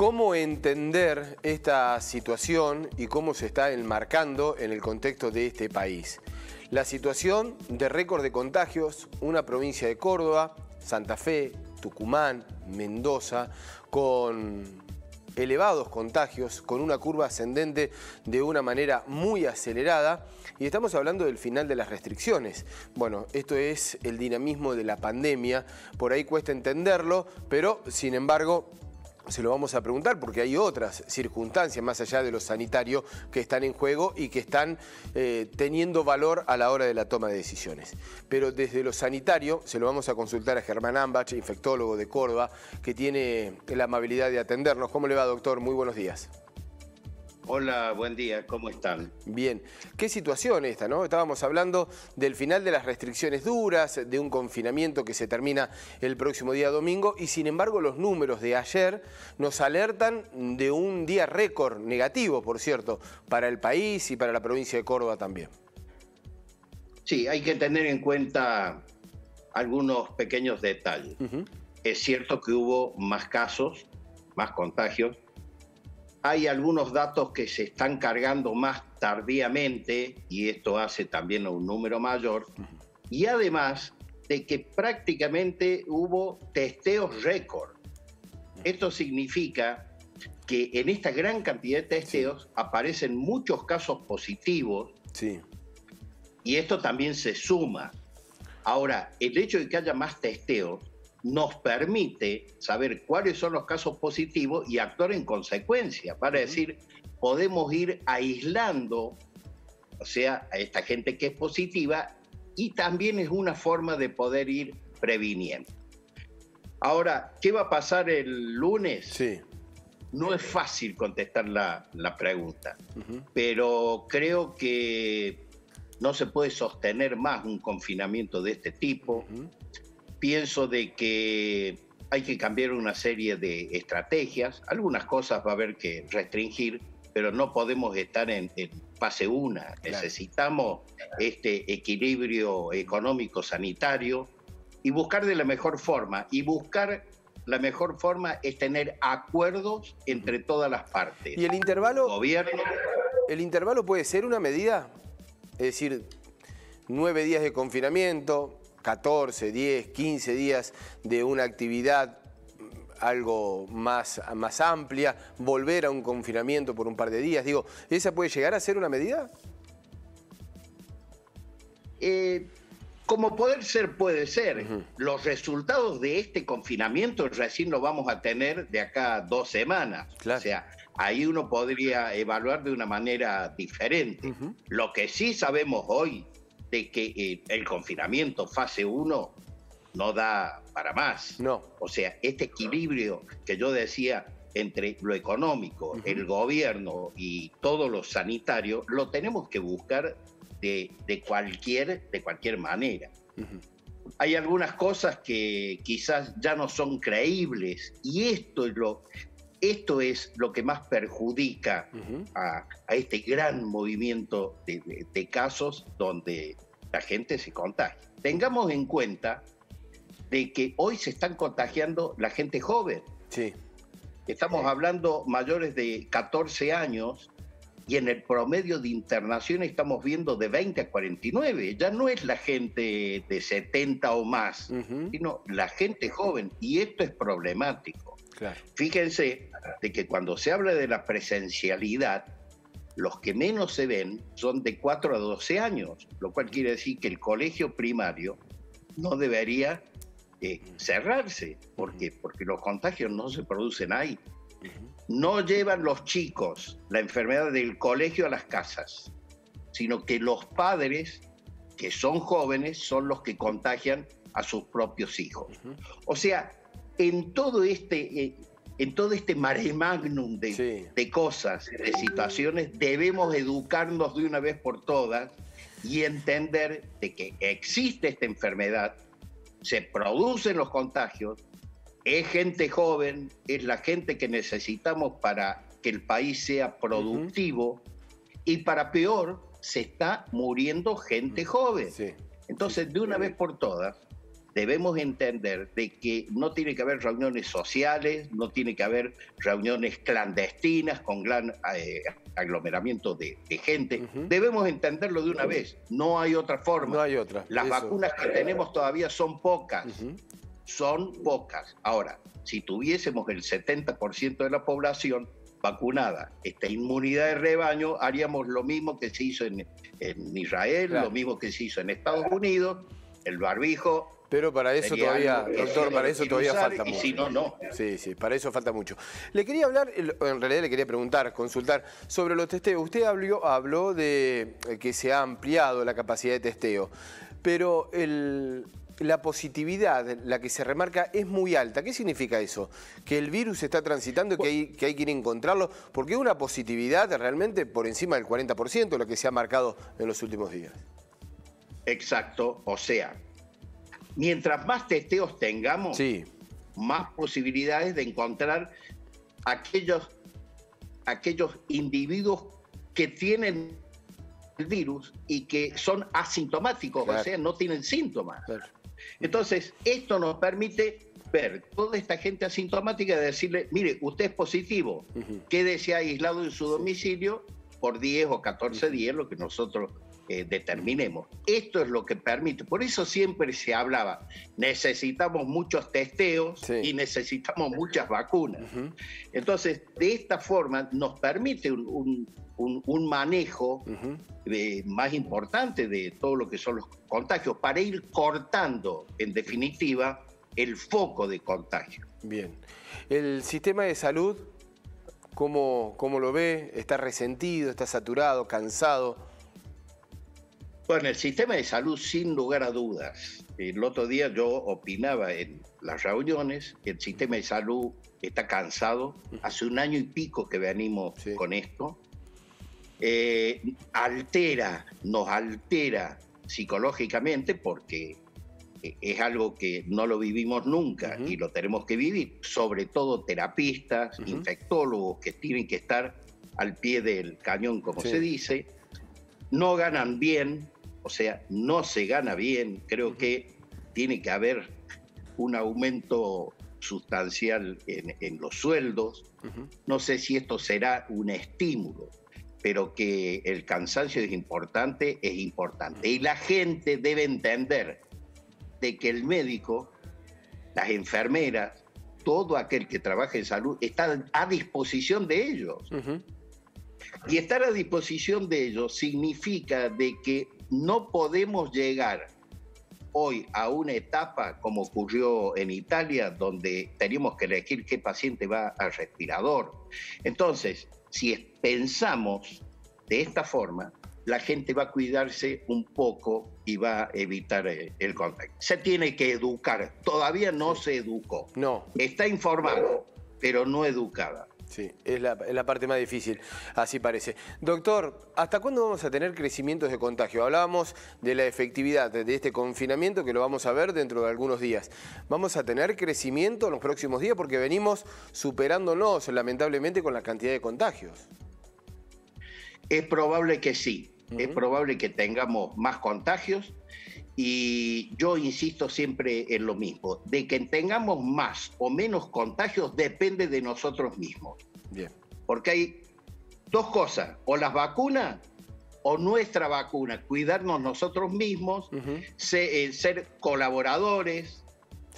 ¿Cómo entender esta situación y cómo se está enmarcando en el contexto de este país? La situación de récord de contagios, una provincia de Córdoba, Santa Fe, Tucumán, Mendoza, con elevados contagios, con una curva ascendente de una manera muy acelerada y estamos hablando del final de las restricciones. Bueno, esto es el dinamismo de la pandemia, por ahí cuesta entenderlo, pero sin embargo se lo vamos a preguntar porque hay otras circunstancias más allá de lo sanitario que están en juego y que están eh, teniendo valor a la hora de la toma de decisiones. Pero desde lo sanitario se lo vamos a consultar a Germán Ambach, infectólogo de Córdoba, que tiene la amabilidad de atendernos. ¿Cómo le va, doctor? Muy buenos días. Hola, buen día, ¿cómo están? Bien, qué situación esta, ¿no? Estábamos hablando del final de las restricciones duras, de un confinamiento que se termina el próximo día domingo y sin embargo los números de ayer nos alertan de un día récord negativo, por cierto, para el país y para la provincia de Córdoba también. Sí, hay que tener en cuenta algunos pequeños detalles. Es cierto que hubo más casos, más contagios, hay algunos datos que se están cargando más tardíamente y esto hace también un número mayor. Y además de que prácticamente hubo testeos récord. Esto significa que en esta gran cantidad de testeos aparecen muchos casos positivos. Sí. Y esto también se suma. Ahora, el hecho de que haya más testeos nos permite saber cuáles son los casos positivos y actuar en consecuencia, para decir, podemos ir aislando, o sea, a esta gente que es positiva, y también es una forma de poder ir previniendo. Ahora, ¿qué va a pasar el lunes? Sí. No es fácil contestar la, pregunta, pero creo que no se puede sostener más un confinamiento de este tipo pienso de que hay que cambiar una serie de estrategias. Algunas cosas va a haber que restringir, pero no podemos estar en, fase una. Necesitamos este equilibrio económico sanitario y buscar de la mejor forma. Y buscar la mejor forma es tener acuerdos entre todas las partes. ¿Y el intervalo? Gobierno. ¿El intervalo puede ser una medida? Es decir, nueve días de confinamiento, 14, 10, 15 días de una actividad algo más, más amplia, volver a un confinamiento por un par de días. Digo, ¿esa puede llegar a ser una medida? Eh, como poder ser, puede ser. Los resultados de este confinamiento recién lo vamos a tener de acá a dos semanas. O sea, ahí uno podría evaluar de una manera diferente. Lo que sí sabemos hoy de que eh, el confinamiento fase 1 no da para más. No. O sea, este equilibrio que yo decía entre lo económico, el gobierno y todo lo sanitario, lo tenemos que buscar de, cualquier, de cualquier manera. Hay algunas cosas que quizás ya no son creíbles y esto es lo, esto es lo que más perjudica a, este gran movimiento de, casos donde la gente se contagia. Tengamos en cuenta de que hoy se están contagiando la gente joven. Sí. Estamos hablando mayores de 14 años y en el promedio de internación estamos viendo de 20 a 49. Ya no es la gente de 70 o más, sino la gente joven. Y esto es problemático. Fíjense de que cuando se habla de la presencialidad, los que menos se ven son de 4 a 12 años, lo cual quiere decir que el colegio primario no debería eh, cerrarse, porque, porque los contagios no se producen ahí. No llevan los chicos la enfermedad del colegio a las casas, sino que los padres, que son jóvenes, son los que contagian a sus propios hijos. O sea, en todo este, eh, en todo este mare magnum de, de, cosas, de situaciones, debemos educarnos de una vez por todas y entender de que existe esta enfermedad, se producen los contagios, es gente joven, es la gente que necesitamos para que el país sea productivo y para peor, se está muriendo gente joven. Entonces, de una vez por todas, debemos entender de que no tiene que haber reuniones sociales, no tiene que haber reuniones clandestinas con gran eh, aglomeramiento de, gente. Debemos entenderlo de una vez. No hay otra forma. No hay otra. Las vacunas que tenemos todavía son pocas. Son pocas. Ahora, si tuviésemos el 70% de la población, vacunada, esta inmunidad de rebaño, haríamos lo mismo que se hizo en, Israel, lo mismo que se hizo en Estados Unidos, el barbijo. Pero para eso todavía, doctor, para eso todavía falta mucho. Si no, no. Sí, sí, para eso falta mucho. Le quería hablar, en realidad le quería preguntar, consultar sobre los testeos. Usted habló, habló de que se ha ampliado la capacidad de testeo, pero el, la positividad, la que se remarca, es muy alta. ¿Qué significa eso? ¿Que el virus está transitando y que hay, que hay que ir a encontrarlo? Porque es una positividad realmente por encima del 40%, lo que se ha marcado en los últimos días. Exacto, o sea, mientras más testeos tengamos, más posibilidades de encontrar aquellos, aquellos individuos que tienen el virus y que son asintomáticos, o sea, no tienen síntomas. Entonces, esto nos permite ver toda esta gente asintomática y decirle, mire, usted es positivo, quédese aislado en su domicilio por 10 o 14 días, lo que nosotros eh, determinemos. Esto es lo que permite. Por eso siempre se hablaba, necesitamos muchos testeos y necesitamos muchas vacunas. Entonces, de esta forma nos permite un, manejo eh, más importante de todo lo que son los contagios para ir cortando, en definitiva, el foco de contagio. Bien. El sistema de salud, ¿cómo, cómo lo ve? ¿Está resentido, está saturado, cansado? Bueno, el sistema de salud, sin lugar a dudas. El otro día yo opinaba en las reuniones que el sistema de salud está cansado. Hace un año y pico que venimos con esto. Eh, altera, nos altera psicológicamente porque es algo que no lo vivimos nunca y lo tenemos que vivir, sobre todo terapistas, infectólogos que tienen que estar al pie del cañón, como se dice, no ganan bien, o sea, no se gana bien, creo que tiene que haber un aumento sustancial en, los sueldos. No sé si esto será un estímulo, pero que el cansancio es importante, es importante. Y la gente debe entender de que el médico, las enfermeras, todo aquel que trabaja en salud está a disposición de ellos. Y estar a disposición de ellos significa de que no podemos llegar hoy a una etapa como ocurrió en Italia, donde teníamos que elegir qué paciente va al respirador. Entonces, si pensamos de esta forma, la gente va a cuidarse un poco y va a evitar eh, el contacto. Se tiene que educar. Todavía no se educó. No. Está informado, pero no educada. Sí, es la, parte más difícil, así parece. Doctor, ¿hasta cuándo vamos a tener crecimientos de contagio? Hablábamos de la efectividad de este confinamiento que lo vamos a ver dentro de algunos días. ¿Vamos a tener crecimiento en los próximos días? Porque venimos superándonos lamentablemente con la cantidad de contagios. Es probable que sí, es probable que tengamos más contagios y yo insisto siempre en lo mismo, de que tengamos más o menos contagios depende de nosotros mismos. Bien. Porque hay dos cosas, o las vacunas o nuestra vacuna, cuidarnos nosotros mismos, eh, ser, colaboradores,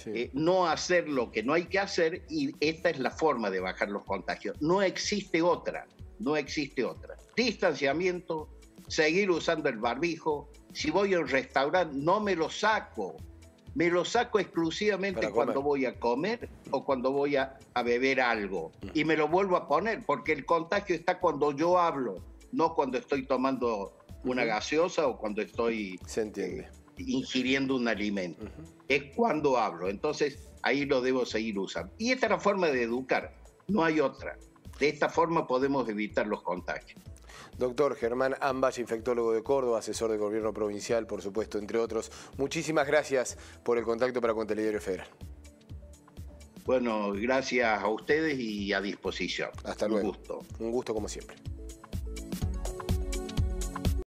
eh, no hacer lo que no hay que hacer y esta es la forma de bajar los contagios. No existe otra, no existe otra. Distanciamiento, seguir usando el barbijo, si voy a un restaurante, no me lo saco. Me lo saco exclusivamente cuando voy a comer o cuando voy a, beber algo. Y me lo vuelvo a poner, porque el contagio está cuando yo hablo, no cuando estoy tomando una gaseosa o cuando estoy eh, ingiriendo un alimento. Es cuando hablo. Entonces, ahí lo debo seguir usando. Y esta es la forma de educar. No hay otra. De esta forma podemos evitar los contagios. Doctor Germán Ambas, infectólogo de Córdoba, asesor de gobierno provincial, por supuesto, entre otros. Muchísimas gracias por el contacto para con Telediario Federal. Bueno, gracias a ustedes y a disposición. Hasta luego. Un gusto. Un gusto como siempre.